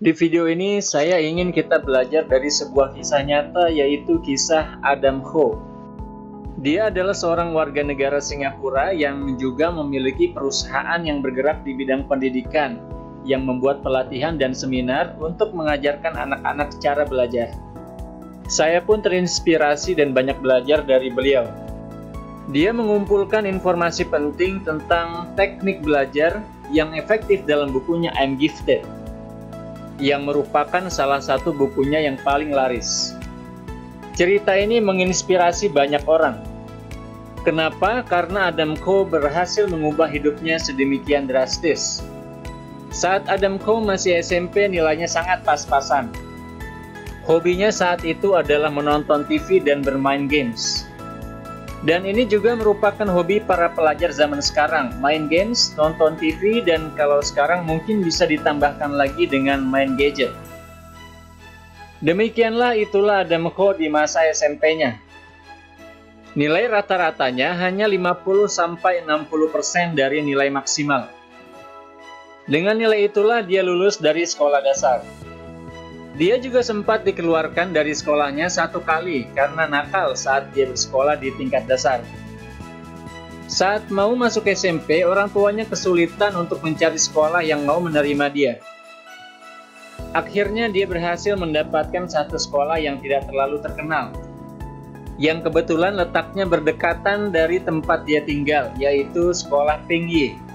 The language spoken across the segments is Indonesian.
Di video ini saya ingin kita belajar dari sebuah kisah nyata yaitu kisah Adam Ho. Dia adalah seorang warga negara Singapura yang juga memiliki perusahaan yang bergerak di bidang pendidikan yang membuat pelatihan dan seminar untuk mengajarkan anak-anak cara belajar. Saya pun terinspirasi dan banyak belajar dari beliau. Dia mengumpulkan informasi penting tentang teknik belajar yang efektif dalam bukunya I'm Gifted yang merupakan salah satu bukunya yang paling laris. Cerita ini menginspirasi banyak orang. Kenapa? Karena Adam Ko berhasil mengubah hidupnya sedemikian drastis. Saat Adam Ko masih SMP nilainya sangat pas-pasan. Hobinya saat itu adalah menonton TV dan bermain games. Dan ini juga merupakan hobi para pelajar zaman sekarang, main games, nonton TV, dan kalau sekarang mungkin bisa ditambahkan lagi dengan main gadget. Demikianlah itulah Adam Ko di masa SMP-nya. Nilai rata-ratanya hanya 50-60% dari nilai maksimal. Dengan nilai itulah dia lulus dari sekolah dasar. Dia juga sempat dikeluarkan dari sekolahnya satu kali karena nakal saat dia bersekolah di tingkat dasar. Saat mau masuk SMP, orang tuanya kesulitan untuk mencari sekolah yang mau menerima dia. Akhirnya dia berhasil mendapatkan satu sekolah yang tidak terlalu terkenal, yang kebetulan letaknya berdekatan dari tempat dia tinggal, yaitu sekolah Pingyi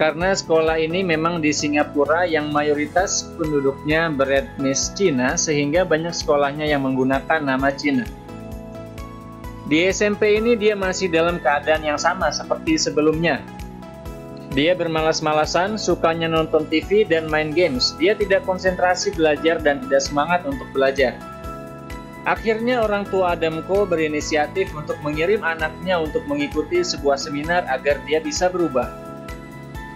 karena sekolah ini memang di Singapura yang mayoritas penduduknya beretnis Cina sehingga banyak sekolahnya yang menggunakan nama Cina. Di SMP ini dia masih dalam keadaan yang sama seperti sebelumnya. Dia bermalas-malasan, sukanya nonton TV dan main games. Dia tidak konsentrasi belajar dan tidak semangat untuk belajar. Akhirnya orang tua Adamko berinisiatif untuk mengirim anaknya untuk mengikuti sebuah seminar agar dia bisa berubah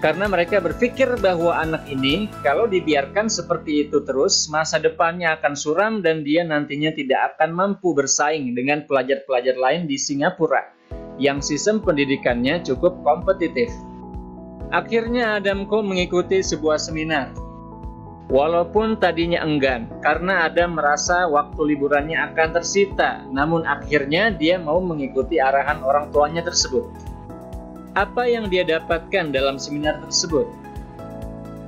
karena mereka berpikir bahwa anak ini kalau dibiarkan seperti itu terus masa depannya akan suram dan dia nantinya tidak akan mampu bersaing dengan pelajar-pelajar lain di Singapura yang sistem pendidikannya cukup kompetitif. Akhirnya Adamko mengikuti sebuah seminar. Walaupun tadinya enggan karena Adam merasa waktu liburannya akan tersita, namun akhirnya dia mau mengikuti arahan orang tuanya tersebut apa yang dia dapatkan dalam seminar tersebut.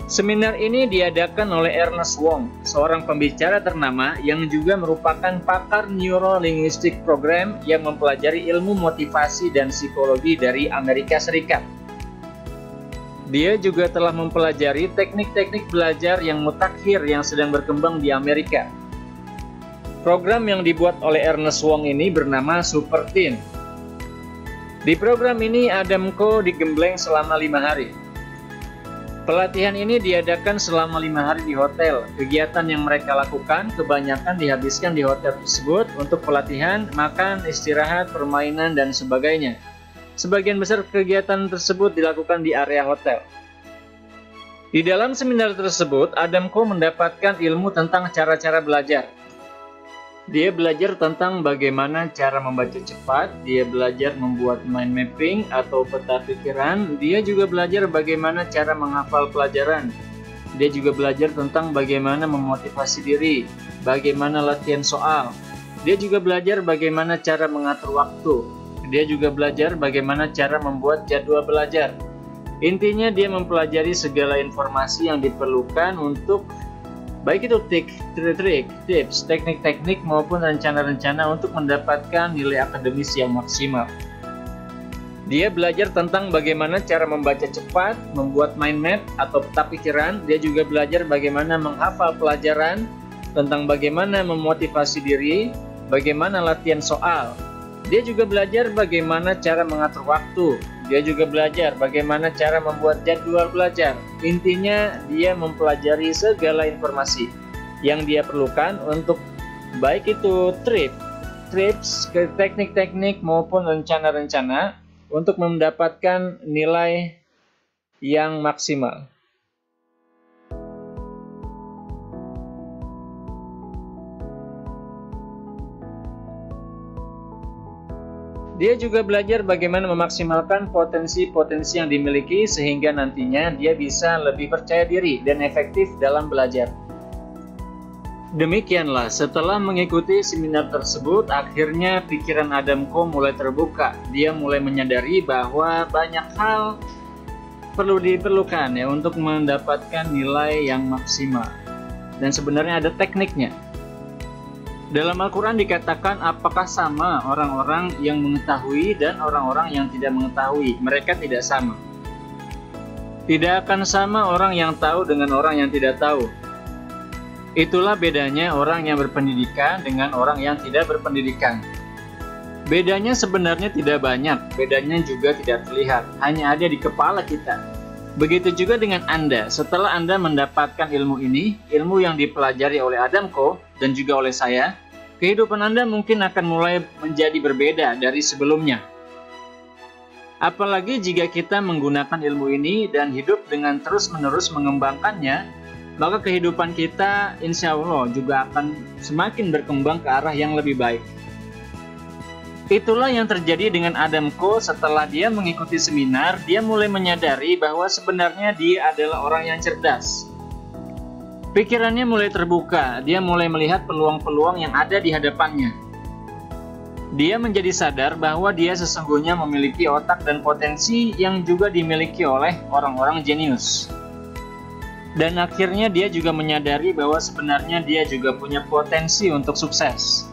Seminar ini diadakan oleh Ernest Wong, seorang pembicara ternama yang juga merupakan pakar Neuro-Linguistic Program yang mempelajari ilmu motivasi dan psikologi dari Amerika Serikat. Dia juga telah mempelajari teknik-teknik belajar yang mutakhir yang sedang berkembang di Amerika. Program yang dibuat oleh Ernest Wong ini bernama Super Teen di program ini Adamko digembleng selama lima hari. Pelatihan ini diadakan selama lima hari di hotel. Kegiatan yang mereka lakukan kebanyakan dihabiskan di hotel tersebut untuk pelatihan, makan, istirahat, permainan, dan sebagainya. Sebagian besar kegiatan tersebut dilakukan di area hotel. Di dalam seminar tersebut, Adamko mendapatkan ilmu tentang cara-cara belajar, dia belajar tentang bagaimana cara membaca cepat, dia belajar membuat mind mapping atau peta pikiran, dia juga belajar bagaimana cara menghafal pelajaran. Dia juga belajar tentang bagaimana memotivasi diri, bagaimana latihan soal. Dia juga belajar bagaimana cara mengatur waktu. Dia juga belajar bagaimana cara membuat jadwal belajar. Intinya dia mempelajari segala informasi yang diperlukan untuk Baik itu trik-trik, tips, teknik-teknik maupun rencana-rencana untuk mendapatkan nilai akademis yang maksimal. Dia belajar tentang bagaimana cara membaca cepat, membuat mind map atau peta pikiran. Dia juga belajar bagaimana menghafal pelajaran, tentang bagaimana memotivasi diri, bagaimana latihan soal. Dia juga belajar bagaimana cara mengatur waktu, dia juga belajar bagaimana cara membuat jadwal belajar. Intinya, dia mempelajari segala informasi yang dia perlukan untuk baik itu trip, trips, ke teknik-teknik maupun rencana-rencana untuk mendapatkan nilai yang maksimal. Dia juga belajar bagaimana memaksimalkan potensi-potensi yang dimiliki sehingga nantinya dia bisa lebih percaya diri dan efektif dalam belajar. Demikianlah, setelah mengikuti seminar tersebut, akhirnya pikiran Adamko mulai terbuka. Dia mulai menyadari bahwa banyak hal perlu diperlukan ya untuk mendapatkan nilai yang maksimal. Dan sebenarnya ada tekniknya. Dalam Al-Quran dikatakan apakah sama orang-orang yang mengetahui dan orang-orang yang tidak mengetahui. Mereka tidak sama. Tidak akan sama orang yang tahu dengan orang yang tidak tahu. Itulah bedanya orang yang berpendidikan dengan orang yang tidak berpendidikan. Bedanya sebenarnya tidak banyak, bedanya juga tidak terlihat, hanya ada di kepala kita. Begitu juga dengan Anda, setelah Anda mendapatkan ilmu ini, ilmu yang dipelajari oleh Adamko, dan juga oleh saya, kehidupan Anda mungkin akan mulai menjadi berbeda dari sebelumnya. Apalagi jika kita menggunakan ilmu ini dan hidup dengan terus-menerus mengembangkannya, maka kehidupan kita insya Allah juga akan semakin berkembang ke arah yang lebih baik. Itulah yang terjadi dengan Adamko setelah dia mengikuti seminar, dia mulai menyadari bahwa sebenarnya dia adalah orang yang cerdas. Pikirannya mulai terbuka, dia mulai melihat peluang-peluang yang ada di hadapannya. Dia menjadi sadar bahwa dia sesungguhnya memiliki otak dan potensi yang juga dimiliki oleh orang-orang jenius. Dan akhirnya dia juga menyadari bahwa sebenarnya dia juga punya potensi untuk sukses.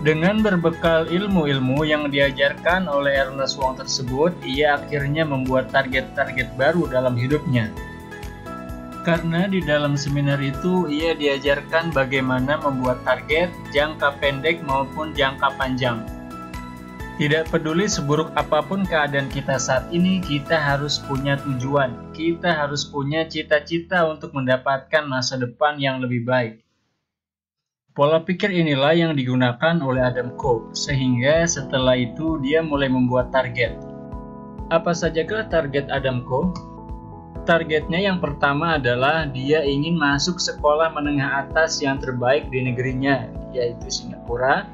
Dengan berbekal ilmu-ilmu yang diajarkan oleh Ernest Wong tersebut, ia akhirnya membuat target-target baru dalam hidupnya. Karena di dalam seminar itu ia diajarkan bagaimana membuat target jangka pendek maupun jangka panjang. Tidak peduli seburuk apa pun keadaan kita saat ini, kita harus punya tujuan. Kita harus punya cita-cita untuk mendapatkan masa depan yang lebih baik. Pola pikir inilah yang digunakan oleh Adam Cole, sehingga setelah itu dia mulai membuat target. Apa sajakah target Adam Cole? Targetnya yang pertama adalah dia ingin masuk sekolah menengah atas yang terbaik di negerinya, yaitu Singapura,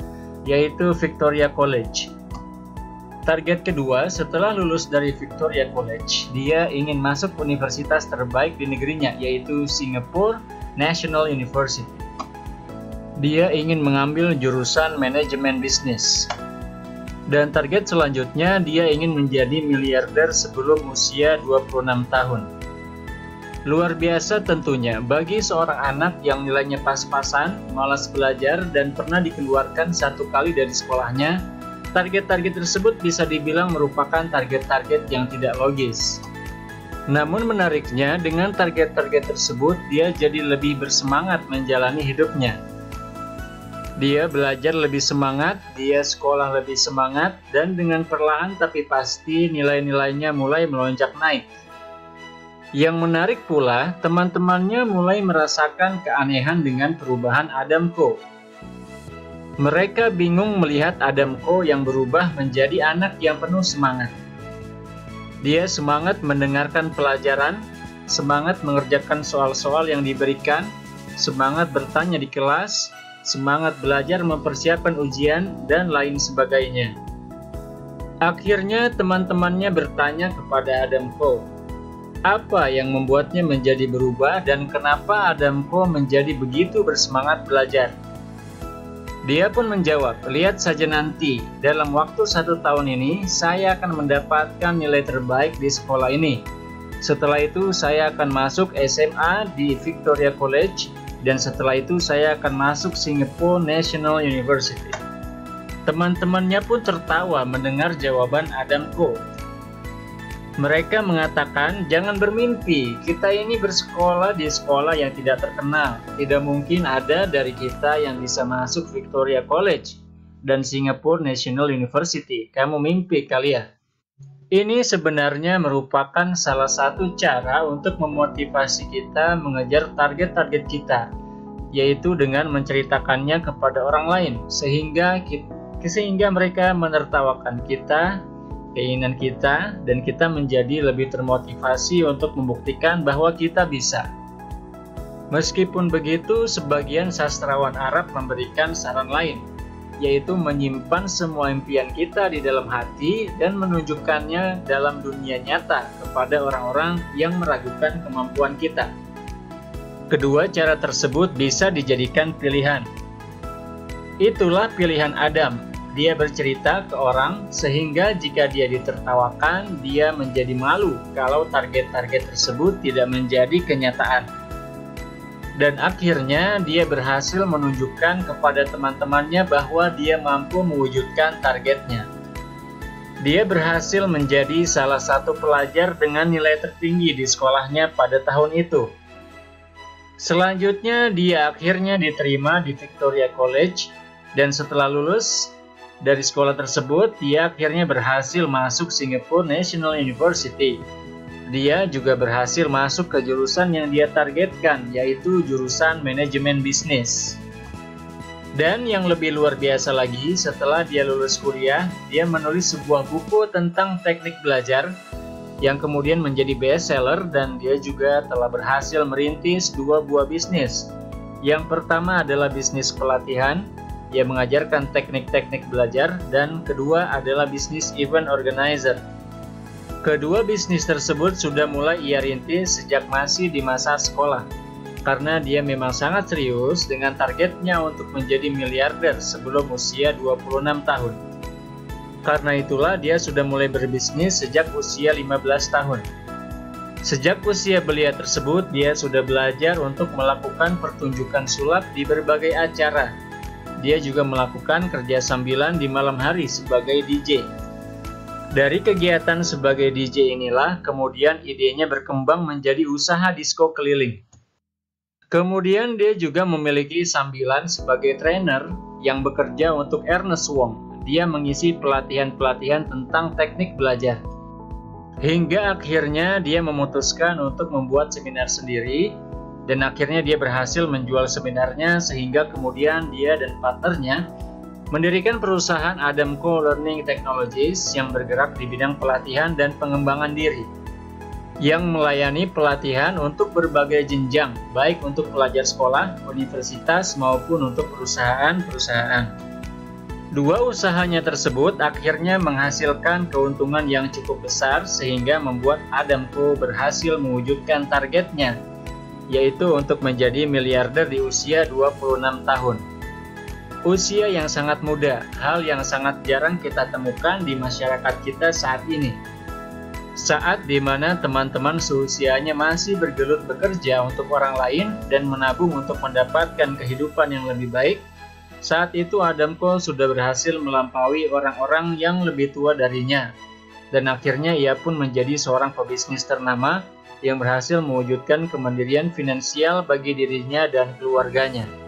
yaitu Victoria College. Target kedua, setelah lulus dari Victoria College, dia ingin masuk universitas terbaik di negerinya, yaitu Singapore National University. Dia ingin mengambil jurusan manajemen bisnis. Dan target selanjutnya, dia ingin menjadi miliarder sebelum usia 26 tahun. Luar biasa tentunya bagi seorang anak yang nilainya pas-pasan, malas belajar, dan pernah dikeluarkan satu kali dari sekolahnya, target-target tersebut bisa dibilang merupakan target-target yang tidak logis. Namun menariknya, dengan target-target tersebut, dia jadi lebih bersemangat menjalani hidupnya. Dia belajar lebih semangat, dia sekolah lebih semangat, dan dengan perlahan tapi pasti nilai-nilainya mulai melonjak naik. Yang menarik pula, teman-temannya mulai merasakan keanehan dengan perubahan Adamko. Mereka bingung melihat Adamko yang berubah menjadi anak yang penuh semangat. Dia semangat mendengarkan pelajaran, semangat mengerjakan soal-soal yang diberikan, semangat bertanya di kelas, semangat belajar mempersiapkan ujian, dan lain sebagainya. Akhirnya teman-temannya bertanya kepada Adamko, apa yang membuatnya menjadi berubah dan kenapa Adamko menjadi begitu bersemangat belajar? Dia pun menjawab, lihat saja nanti, dalam waktu satu tahun ini, saya akan mendapatkan nilai terbaik di sekolah ini. Setelah itu, saya akan masuk SMA di Victoria College, dan setelah itu saya akan masuk Singapore National University. Teman-temannya pun tertawa mendengar jawaban Adamko. Mereka mengatakan, jangan bermimpi, kita ini bersekolah di sekolah yang tidak terkenal. Tidak mungkin ada dari kita yang bisa masuk Victoria College dan Singapore National University. Kamu mimpi kalian. Ini sebenarnya merupakan salah satu cara untuk memotivasi kita mengejar target-target kita, yaitu dengan menceritakannya kepada orang lain, sehingga sehingga mereka menertawakan kita keinginan kita dan kita menjadi lebih termotivasi untuk membuktikan bahwa kita bisa. Meskipun begitu, sebagian sastrawan Arab memberikan saran lain, yaitu menyimpan semua impian kita di dalam hati dan menunjukkannya dalam dunia nyata kepada orang-orang yang meragukan kemampuan kita. Kedua cara tersebut bisa dijadikan pilihan. Itulah pilihan Adam. Dia bercerita ke orang sehingga jika dia ditertawakan, dia menjadi malu kalau target-target tersebut tidak menjadi kenyataan dan akhirnya dia berhasil menunjukkan kepada teman-temannya bahwa dia mampu mewujudkan targetnya. Dia berhasil menjadi salah satu pelajar dengan nilai tertinggi di sekolahnya pada tahun itu. Selanjutnya, dia akhirnya diterima di Victoria College, dan setelah lulus dari sekolah tersebut, dia akhirnya berhasil masuk Singapore National University dia juga berhasil masuk ke jurusan yang dia targetkan, yaitu jurusan manajemen bisnis. Dan yang lebih luar biasa lagi, setelah dia lulus kuliah, dia menulis sebuah buku tentang teknik belajar yang kemudian menjadi bestseller dan dia juga telah berhasil merintis dua buah bisnis. Yang pertama adalah bisnis pelatihan, ia mengajarkan teknik-teknik belajar, dan kedua adalah bisnis event organizer, Kedua bisnis tersebut sudah mulai ia rintis sejak masih di masa sekolah, karena dia memang sangat serius dengan targetnya untuk menjadi miliarder sebelum usia 26 tahun. Karena itulah dia sudah mulai berbisnis sejak usia 15 tahun. Sejak usia belia tersebut, dia sudah belajar untuk melakukan pertunjukan sulap di berbagai acara. Dia juga melakukan kerja sambilan di malam hari sebagai DJ. Dari kegiatan sebagai DJ inilah kemudian idenya berkembang menjadi usaha disco keliling. Kemudian dia juga memiliki sambilan sebagai trainer yang bekerja untuk Ernest Wong. Dia mengisi pelatihan-pelatihan tentang teknik belajar. Hingga akhirnya dia memutuskan untuk membuat seminar sendiri dan akhirnya dia berhasil menjual seminarnya sehingga kemudian dia dan partnernya mendirikan perusahaan Adamco Learning Technologies yang bergerak di bidang pelatihan dan pengembangan diri yang melayani pelatihan untuk berbagai jenjang, baik untuk pelajar sekolah, universitas, maupun untuk perusahaan-perusahaan. Dua usahanya tersebut akhirnya menghasilkan keuntungan yang cukup besar sehingga membuat Adamco berhasil mewujudkan targetnya, yaitu untuk menjadi miliarder di usia 26 tahun. Usia yang sangat muda, hal yang sangat jarang kita temukan di masyarakat kita saat ini. Saat di mana teman-teman seusianya masih bergelut bekerja untuk orang lain dan menabung untuk mendapatkan kehidupan yang lebih baik, saat itu Adam Cole sudah berhasil melampaui orang-orang yang lebih tua darinya. Dan akhirnya ia pun menjadi seorang pebisnis ternama yang berhasil mewujudkan kemandirian finansial bagi dirinya dan keluarganya.